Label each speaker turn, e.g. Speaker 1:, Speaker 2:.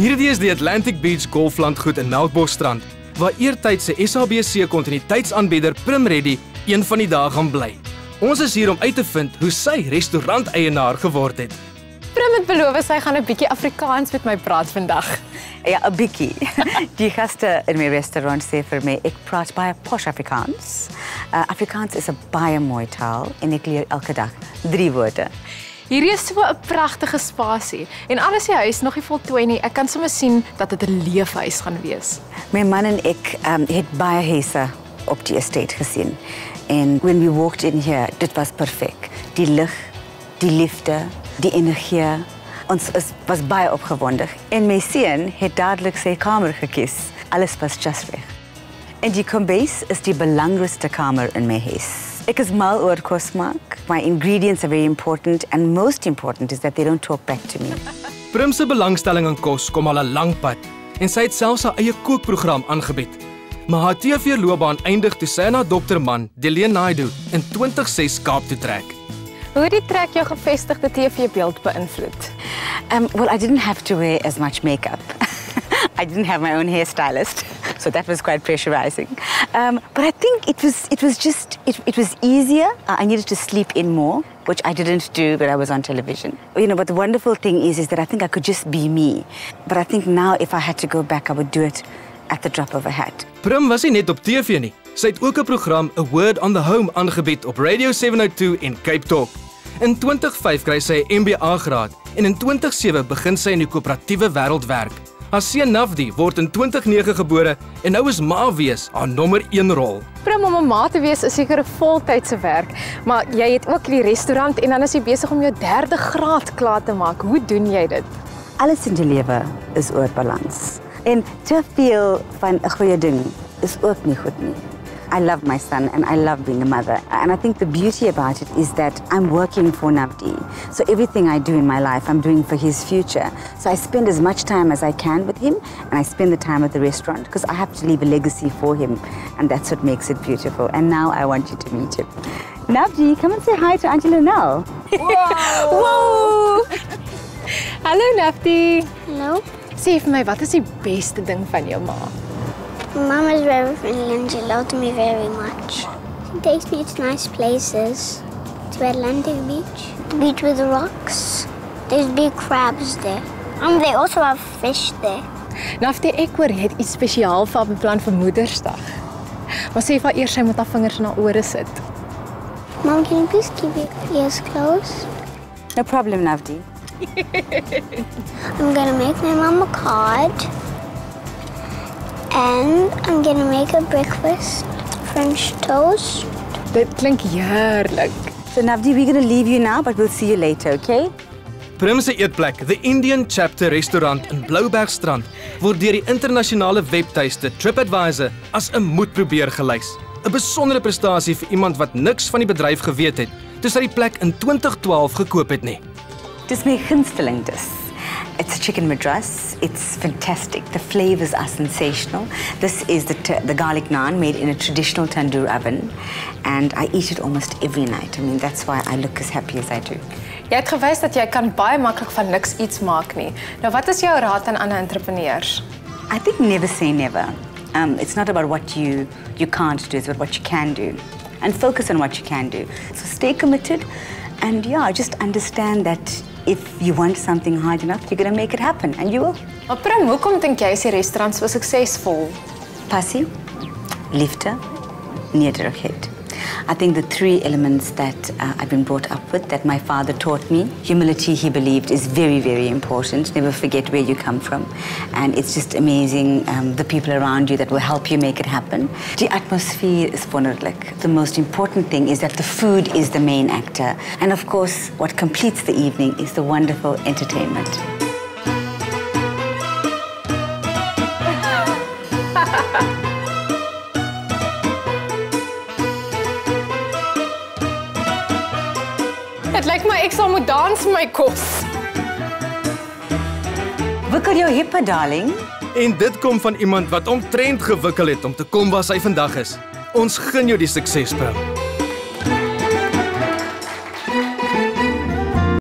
Speaker 1: Hierdie is die Atlantic Beach Golflandgoed in Melkbosstrand, waar eertydse SABC kontinuïteitsaanbieder Primready een van die dae gaan bly. Ons is hier om uit te vind hoe sy restauranteienaar geword het.
Speaker 2: Prim het beloof sy gaan 'n bietjie Afrikaans met my praat vandag.
Speaker 3: Ja, 'n bietjie. Die gaste in my restaurant sê vir my ek praat baie posh Afrikaans. Uh, Afrikaans is 'n baie mooi taal en ek leer elke dag drie woorde.
Speaker 2: Hierdie is so 'n pragtige spasie en alles die huis nog nie voltooi nie. Ek kan sommer sien dat dit 'n leefhuis gaan wees.
Speaker 3: My man en ek um, het baie op die estate gesien. En when we walked in here, dit was perfek. Die lig, die liefde, die energie. Ons was baie opgewonde. En my seun het dadelik sy kamer gekies. Alles was just reg. En die kombuis is die belangrikste kamer in my huis. Ek is mal oor kos maak. My ingredients are very important and most important is that they don't talk back to me.
Speaker 1: Prim se belangstelling in kos kom al 'n lang pad en sy het selfs haar eie kookprogram aangebied. Maar haar TV-loopbaan eindig toe sy na Dr. Man, Deleen Naidu, in 2006 Kaap toe trek.
Speaker 2: Hoe het die trek jou gevestigde TV-beeld beïnvloed?
Speaker 3: Um, well, I didn't have to wear as much makeup. I didn't have my own hairstylist, so that was quite pressurizing. Um, but I think it was it was just it, it was easier. I needed to sleep in more, which I didn't do when I was on television. You know, but the wonderful thing is is that I think I could just be me. But I think now if I had to go back, I would do it at the drop of a hat.
Speaker 1: Prim was nie net op TV nie. Sy het ook 'n program, A Word on the Home, aangebied op Radio 702 en Cape Talk. In 2005 kry sy 'n MBA graad en in 2007 begin sy in die koöperatiewe wêreld werk. Haar seun Navdi word in 2009 gebore en nou is ma wees haar nommer 1 rol.
Speaker 2: Prim om 'n ma te wees is seker 'n voltydse werk, maar jy het ook die restaurant en dan is jy besig om jou derde graad klaar te maak. Hoe doen jy dit?
Speaker 3: Alles in die lewe is oor balans. En te veel van 'n goeie ding is ook nie goed nie. I love my son and I love being a mother. And I think the beauty about it is that I'm working for Navdi. So everything I do in my life, I'm doing for his future. So I spend as much time as I can with him and I spend the time at the restaurant because I have to leave a legacy for him. And that's what makes it beautiful. And now I want you to meet him. Navdi, come and say hi to Angela now.
Speaker 2: Wow! Hallo Nafti.
Speaker 4: Hello.
Speaker 2: Sê vir my, wat is die beste ding van jou ma?
Speaker 4: Mom is very friendly and she loved me very much. She takes me to nice places. To Atlantic Beach. The beach with the rocks. There's big crabs there. And they also have fish there.
Speaker 2: Nafti, ek hoor jy het iets spesiaal vir haar beplan vir Moedersdag. Maar sê vir haar eers sy moet haar vingers na ore sit.
Speaker 4: Mom, can you please keep your ears closed?
Speaker 3: No problem, Navdi.
Speaker 4: I'm gonna make my mom a card. And I'm gonna make a breakfast. French toast.
Speaker 2: Dit klink heerlik.
Speaker 3: So Navdi, we're going to leave you now, but we'll see you later, okay?
Speaker 1: Prim se eetplek, The Indian Chapter Restaurant in Bloubergstrand, word deur die internasionale webtuiste TripAdvisor as 'n moet probeer gelys. 'n Besondere prestasie vir iemand wat niks van die bedryf geweet het, toe sy die plek in 2012 gekoop het nie.
Speaker 3: Dis my gunsteling dis. It's a chicken madras. It's fantastic. The flavors are sensational. This is the, the garlic naan made in a traditional tandoor oven, and I eat it almost every night. I mean, that's why I look as happy as I do.
Speaker 2: Jy het gewys dat jy kan baie maklik van niks iets maak nie. Nou wat is jou raad aan ander entrepreneurs?
Speaker 3: I think never say never. Um, it's not about what you you can't do; it's about what you can do, and focus on what you can do. So stay committed, and yeah, just understand that if you want something hard enough, you're going to make it happen, and you will.
Speaker 2: Maar Prim, hoekom dink jy is die restaurant so suksesvol?
Speaker 3: Passie, liefde, nederigheid. I think the three elements that uh, I've been brought up with, that my father taught me, humility, he believed, is very, very important. Never forget where you come from. And it's just amazing um, the people around you that will help you make it happen. The atmosphere is wonderlik. The most important thing is that the food is the main actor. And of course, what completes the evening is the wonderful entertainment.
Speaker 2: Dit lyk my ek sal moet dans vir my kos.
Speaker 3: Wikkel jou hippe, darling.
Speaker 1: En dit kom van iemand wat omtrent gewikkel het om te kom waar sy vandag is. Ons gun jou die sukses, Prim.